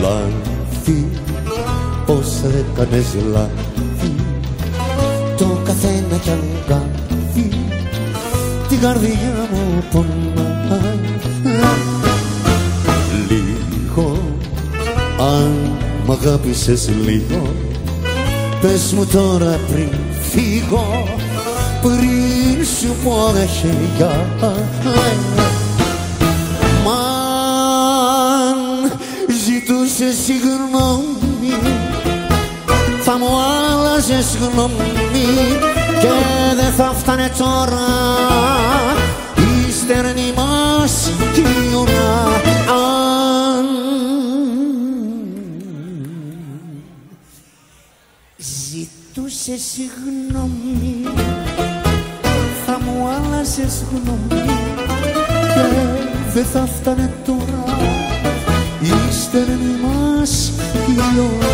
λάθη Πώς έκανες λάθη. Το καθένα κι αγκάθη Την καρδιά μου πονάει. Λίγο Αν μ' αγάπησες λίγο Πες μου τώρα πριν φύγω Πριν σου πω χέρια ζητούσε συγγνώμη. Θα μου άλλαζες γνώμη και δεν θα φτάνε τώρα. Η στερνή μας η αν ζητούσε συγγνώμη θα μου άλλαζες γνώμη και δεν θα φτάνε τώρα. η στερνή μας η ώρα